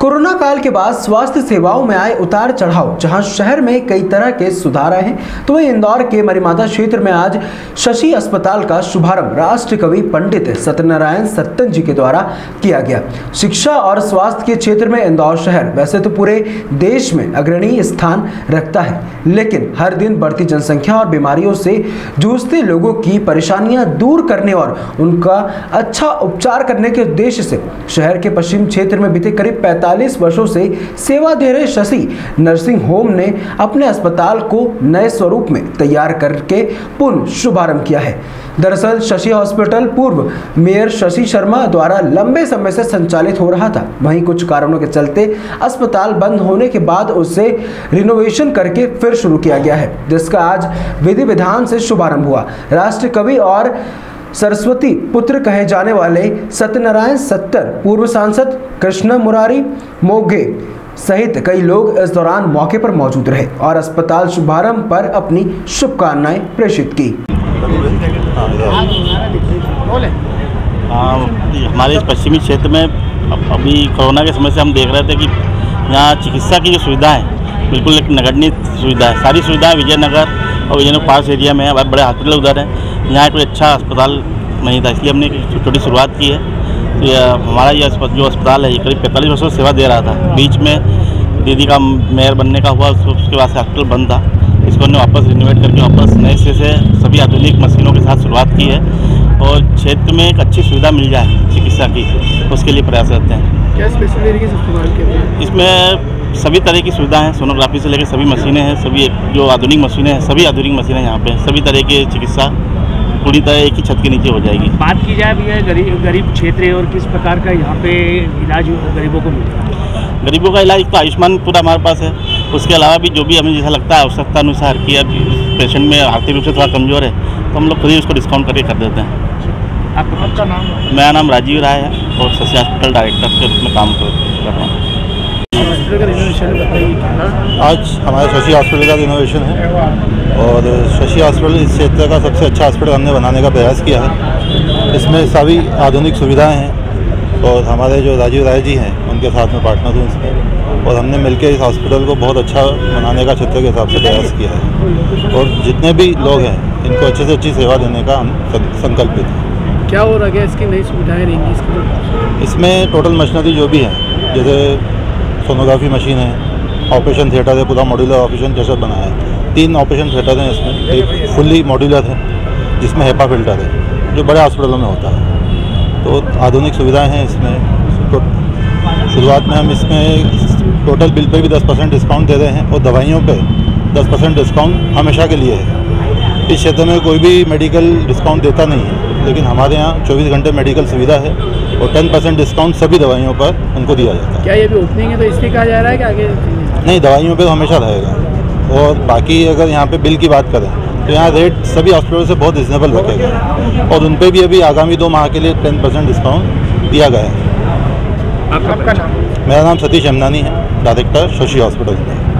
Corona काल के बाद स्वास्थ्य सेवाओं में आए उतार चढ़ाव, जहाँ शहर में कई तरह के सुधार आए हैं। तो वही इंदौर के मरीमाता क्षेत्र में आज शशि अस्पताल का शुभारंभ राष्ट्र कवि पंडित सत्यनारायण सत्तन जी के द्वारा किया गया। शिक्षा और स्वास्थ्य के क्षेत्र में इंदौर शहर, वैसे तो पूरे देश में अग्रणी स्थान रखता है, लेकिन हर दिन बढ़ती जनसंख्या और बीमारियों से जूझते लोगों की परेशानियाँ दूर करने और उनका अच्छा उपचार करने के उद्देश्य से शहर के पश्चिम क्षेत्र में बीते करीब 45 वर्षों से सेवा दे रहे शशि नर्सिंग होम ने अपने अस्पताल को नए स्वरूप में तैयार करके पुनः शुभारंभ किया है। दरअसल, शशि हॉस्पिटल पूर्व मेयर शशि शर्मा द्वारा लंबे समय से संचालित हो रहा था। वहीं कुछ कारणों के चलते अस्पताल बंद होने के बाद उसे रिनोवेशन करके फिर शुरू किया गया है, जिसका आज विधि विधान से शुभारंभ हुआ। राष्ट्र कवि और सरस्वती पुत्र कहे जाने वाले सत्यनारायण सत्तर, पूर्व सांसद कृष्ण मुरारी मोघे सहित कई लोग इस दौरान मौके पर मौजूद रहे और अस्पताल शुभारंभ पर अपनी शुभकामनाएँ प्रेषित की। हाँ हमारे पश्चिमी क्षेत्र में अभी कोरोना के समय से हम देख रहे थे कि यहाँ चिकित्सा की जो सुविधा है, बिल्कुल एक नगण्य सुविधा है। सारी सुविधाएँ विजयनगर और विजयनगर पास एरिया में बड़े हॉस्पिटल उधर है। यहाँ कोई अच्छा अस्पताल नहीं था इसलिए हमने एक छोटी शुरुआत की है। तो ये हमारा ये जो अस्पताल है ये करीब पैंतालीस वर्षों से सेवा दे रहा था। बीच में दीदी का मेयर बनने का हुआ उसके बाद से हॉस्पिटल बंद था। इसको हमने वापस रिनोवेट करके वापस नए सिरे से सभी आधुनिक मशीनों के साथ शुरुआत की है और क्षेत्र में एक अच्छी सुविधा मिल जाए चिकित्सा की उसके लिए प्रयास करते हैं। क्या के इसमें सभी तरह की सुविधा हैं सोनोग्राफी से लेकर सभी मशीनें हैं सभी जो आधुनिक मशीनें हैं सभी आधुनिक मशीनें यहाँ पे सभी तरह की चिकित्सा पूरी तरह एक ही छत के नीचे हो जाएगी। बात की जाए भैया गरीब गरीब क्षेत्र है और किस प्रकार का यहाँ पे इलाज गरीबों को मिलता है? गरीबों का इलाज तो आयुष्मान पूरा हमारे पास है। उसके अलावा भी जो भी हमें जैसा लगता है आवश्यकता अनुसार कि अब पेशेंट में आर्थिक रूप से थोड़ा कमज़ोर है तो हम लोग खुद ही उसको डिस्काउंट करके कर देते हैं। आपका आपका नाम? मेरा नाम राजीव राय है और शशि हॉस्पिटल डायरेक्टर के रूप में काम कर रहा हूँ। हॉस्पिटल का रिनोवेशन बताइए आज हमारे शशि हॉस्पिटल का रिनोवेशन है और शशि हॉस्पिटल इस क्षेत्र का सबसे अच्छा हॉस्पिटल हमने बनाने का प्रयास किया है। इसमें सभी आधुनिक सुविधाएँ हैं और हमारे जो राजीव राय जी हैं उनके साथ में पार्टनर हूँ इसमें। और हमने मिलकर इस हॉस्पिटल को बहुत अच्छा बनाने का क्षेत्र के हिसाब से प्रयास किया है। और जितने भी लोग हैं इनको अच्छे से अच्छी सेवा देने का हम संकल्पित हैं। क्या हो रहा है? इसकी नई सुविधाएँ रहेंगी इसमें टोटल मशीनरी जो भी है जैसे सोनोग्राफी मशीन है ऑपरेशन थिएटर है, पूरा मॉड्यूलर ऑपरेशन थिएटर बनाया है। तीन ऑपरेशन थिएटर हैं इसमें एक फुल्ली मॉड्यूलर है, जिसमें हेपा फ़िल्टर है, जो बड़े हॉस्पिटलों में होता है। तो आधुनिक सुविधाएँ हैं इसमें तो शुरुआत में हम इसमें टोटल बिल पर भी 10 परसेंट डिस्काउंट दे रहे हैं और दवाइयों पे 10 परसेंट डिस्काउंट हमेशा के लिए है। इस क्षेत्र में कोई भी मेडिकल डिस्काउंट देता नहीं है, लेकिन हमारे यहाँ 24 घंटे मेडिकल सुविधा है। और 10 परसेंट डिस्काउंट सभी दवाइयों पर उनको दिया जाता है। क्या ये भी ओपनिंग है तो इसलिए कहा जा रहा है कि आगे नहीं दवाइयों पे तो हमेशा रहेगा। और बाकी अगर यहाँ पे बिल की बात करें तो यहाँ रेट सभी हॉस्पिटल से बहुत रिजनेबल रखेगा। और उन पर भी अभी आगामी दो माह के लिए टेन परसेंट डिस्काउंट दिया गया है। आपका नाम? मेरा नाम सतीश हेमनानी है डायरेक्टर शशि हॉस्पिटल में